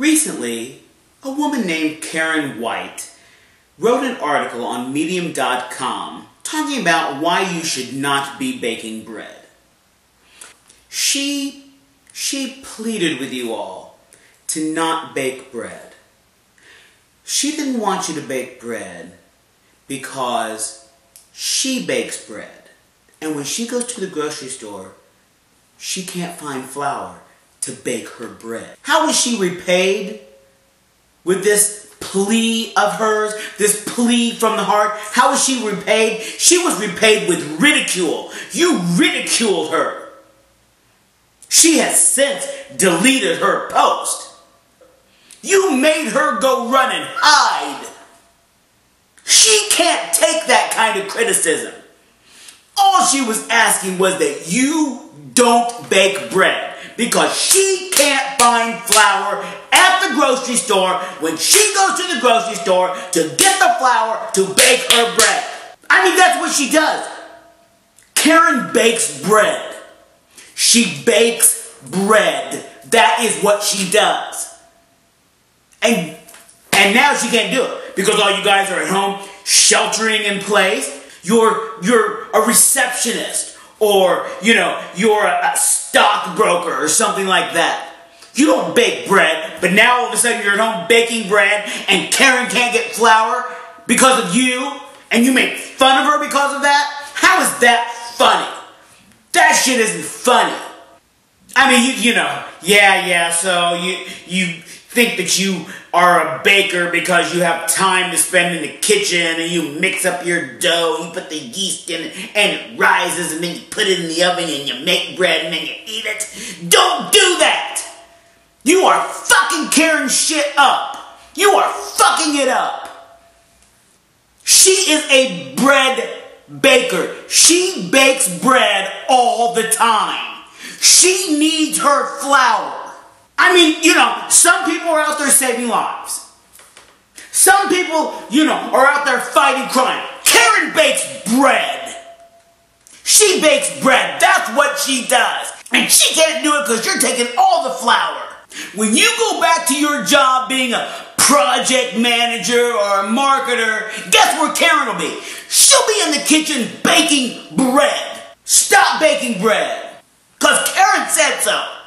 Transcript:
Recently, a woman named Caren White wrote an article on Medium.com talking about why you should not be baking bread. She, she pleaded with you all to not bake bread. She didn't want you to bake bread because she bakes bread. And when she goes to the grocery store, she can't find flour to bake her bread. How was she repaid with this plea of hers, this plea from the heart? How was she repaid? She was repaid with ridicule. You ridiculed her. She has since deleted her post. You made her go run and hide. She can't take that kind of criticism. All she was asking was that you don't bake bread because she can't find flour at the grocery store when she goes to the grocery store to get the flour to bake her bread. I mean, that's what she does. Caren bakes bread. She bakes bread. That is what she does. And and now she can't do it because all you guys are at home sheltering in place. You're you're a receptionist or you know you're a, stockbroker or something like that. You don't bake bread, but now all of a sudden you're at home baking bread and Caren can't get flour because of you and you make fun of her because of that? How is that funny? That shit isn't funny. I mean, you, you know, yeah, yeah, so you, you think that you are a baker because you have time to spend in the kitchen and you mix up your dough, you put the yeast in it and it rises and then you put it in the oven and you make bread and then you eat it. Don't do that! You are fucking carrying shit up. You are fucking it up. She is a bread baker. She bakes bread all the time. She needs her flour. I mean, you know, some people are out there saving lives. Some people, you know, are out there fighting crime. Caren bakes bread. She bakes bread. That's what she does. And she can't do it because you're taking all the flour. When you go back to your job being a project manager or a marketer, guess where Caren will be? She'll be in the kitchen baking bread. Stop baking bread. Because Caren said so.